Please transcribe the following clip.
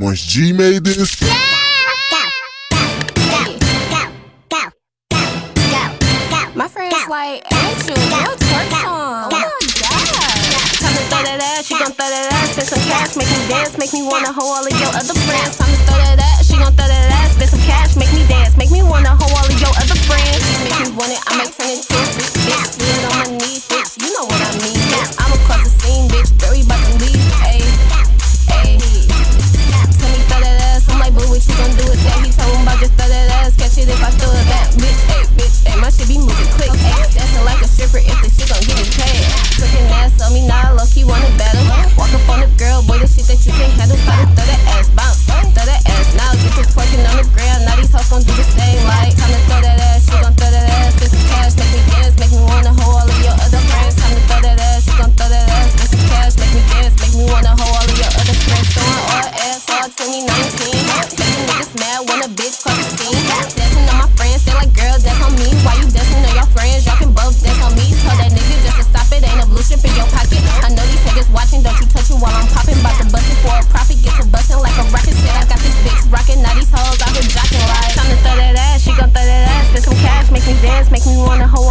Once G made this. My friends like, ain't you girl twerk song? Oh my god. Time to throw that ass, she gon' throw that ass, spend some cash, make me dance, make me wanna hoe all of your other friends. Time to throw that shit that you can't handle, gotta throw that ass, bounce, throw that ass, now get to twerking on the ground, now these hoes gon' do the same, like, time to throw that ass, she gon' throw that ass, get some cash, make me dance, make me wanna hoe all of your other friends, time to throw that ass, she gon' throw that ass, get some cash, make me dance, make me wanna hoe all of your other friends, throwing all ass all to me, now you dance, make me wanna hold